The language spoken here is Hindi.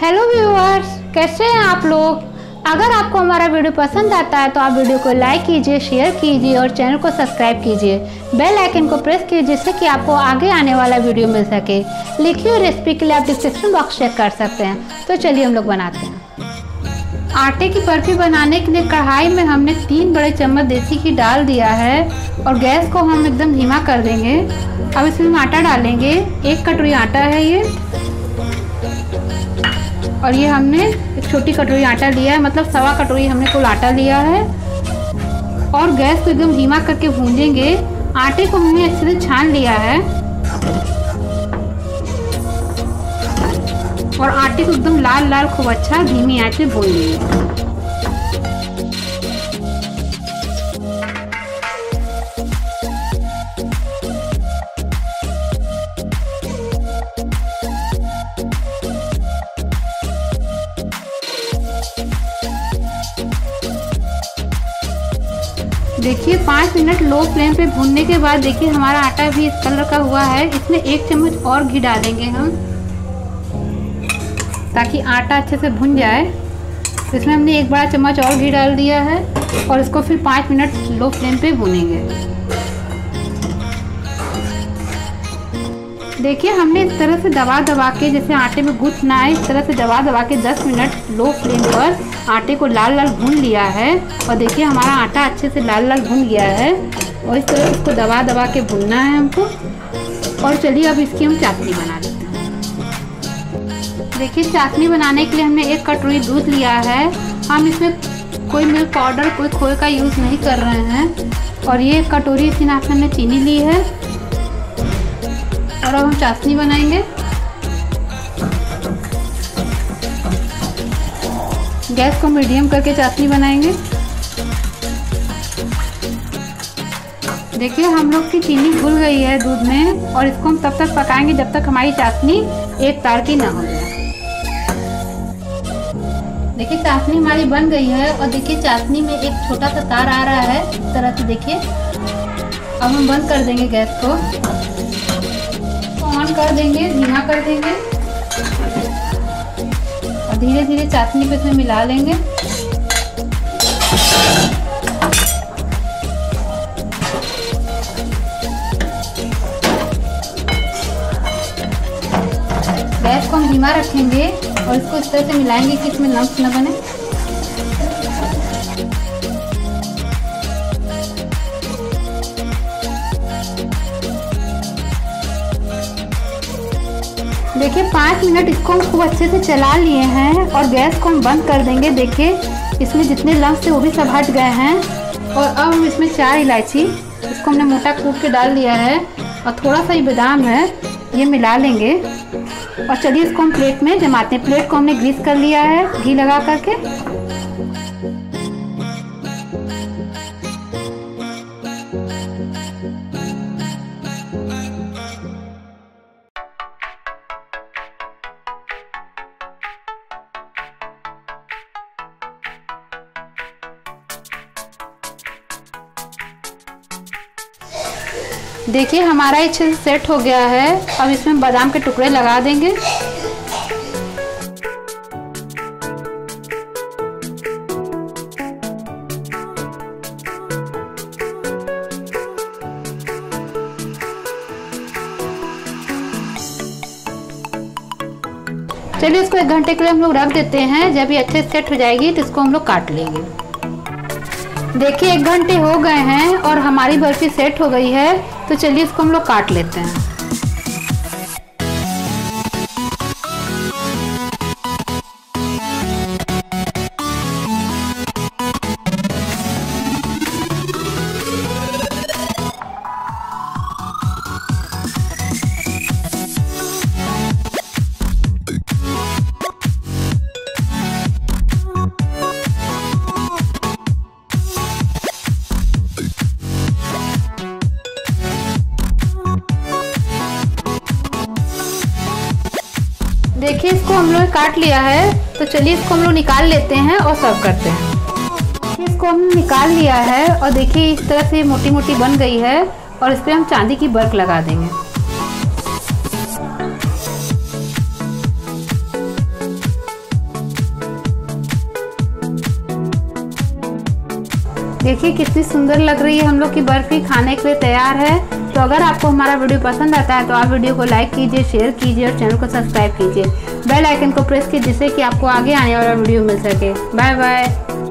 हेलो व्यूअर्स कैसे हैं आप लोग? अगर आपको हमारा वीडियो पसंद आता है तो आप वीडियो को लाइक कीजिए शेयर कीजिए और चैनल को सब्सक्राइब कीजिए। बेल आइकन को प्रेस कीजिए, जिससे कि आपको आगे आने वाला वीडियो मिल सके। लिखी हुई रेसिपी के लिए आप डिस्क्रिप्शन बॉक्स चेक कर सकते हैं। तो चलिए हम लोग बनाते हैं। आटे की बर्फ़ी बनाने के लिए कढ़ाई में हमने तीन बड़े चम्मच देसी घी डाल दिया है और गैस को हम एकदम धीमा कर देंगे। अब इसमें हम आटा डालेंगे। एक कटोरी आटा है ये। और ये हमने एक छोटी कटोरी आटा लिया है मतलब सवा कटोरी हमने कुल आटा लिया है। और गैस को एकदम धीमा करके भूंजेंगे। आटे को हमने अच्छे से छान लिया है। और आटे को एकदम लाल लाल खूब अच्छा धीमी आँच में भून लेंगे देखिए, पाँच मिनट लो फ्लेम पे भूनने के बाद देखिए, हमारा आटा भी इस कलर का हुआ है। इसमें एक चम्मच और घी डालेंगे हम, ताकि आटा अच्छे से भुन जाए। इसमें हमने एक बड़ा चम्मच और घी डाल दिया है और इसको फिर पाँच मिनट लो फ्लेम पे भूनेंगे। देखिए, हमने इस तरह से दबा दबा के जैसे आटे में गुथ ना आए, इस तरह से दबा दबा के 10 मिनट लो फ्लेम पर आटे को लाल लाल भून लिया है। और देखिए, हमारा आटा अच्छे से लाल लाल भून गया है। और इस तरह इसको दबा दबा के भूनना है हमको। और चलिए, अब इसकी हम चाशनी बना लेते हैं। देखिए, चाशनी बनाने के लिए हमने एक कटोरी दूध लिया है। हम इसमें कोई मिल्क पाउडर कोई खोए का यूज़ नहीं कर रहे हैं। और ये कटोरी इसी नाप हमने चीनी ली है। और अब हम चाशनी बनाएँगे। गैस को मीडियम करके चाशनी बनाएँगे। देखिए, हम लोग की चीनी घुल गई है दूध में और इसको हम तब तक पकाएँगे जब तक हमारी चाशनी एक तार की ना हो जाए। देखिए, चाशनी हमारी बन गई है और देखिए, चाशनी में एक छोटा सा तार आ रहा है। इस तरह से देखिए। अब हम बंद कर देंगे गैस को। ऑन कर देंगे, धीमा कर देंगे। और धीरे धीरे चाशनी पे इसमें मिला लेंगे। गैस को हम धीमा रखेंगे और इसको इस तरह से मिलाएँगे कि इसमें लम्स न बने। देखिए, पाँच मिनट इसको हम खूब अच्छे से चला लिए हैं और गैस को हम बंद कर देंगे। देखिए, इसमें जितने लम्ब थे वो भी सब हट गए हैं। और अब हम इसमें चार इलायची, इसको हमने मोटा कूट के डाल दिया है और थोड़ा सा ये बादाम है, ये मिला लेंगे। और चलिए इसको हम प्लेट में जमाते हैं। प्लेट को हमने ग्रीस कर लिया है, घी लगा करके। देखिए, हमारा अच्छे से सेट हो गया है। अब इसमें बादाम के टुकड़े लगा देंगे। चलिए, इसको एक घंटे के लिए हम लोग रख देते हैं। जब ये अच्छे सेट हो जाएगी तो इसको हम लोग काट लेंगे। देखिए, एक घंटे हो गए हैं। और हमारी बर्फ़ी सेट हो गई है तो चलिए इसको हम लोग काट लेते हैं। देखिए, इसको हम लोग काट लिया है। तो चलिए, इसको हम लोग निकाल लेते हैं और सर्व करते हैं। इसको हमने निकाल लिया है और देखिए, इस तरह से मोटी मोटी बन गई है और इस पर हम चांदी की बर्क लगा देंगे। देखिए कितनी सुंदर लग रही है हम लोग की बर्फ़ी खाने के लिए तैयार है। तो अगर आपको हमारा वीडियो पसंद आता है तो आप वीडियो को लाइक कीजिए शेयर कीजिए और चैनल को सब्सक्राइब कीजिए। बेल आइकन को प्रेस कीजिए जिससे कि आपको आगे आने वाला वीडियो मिल सके। Bye bye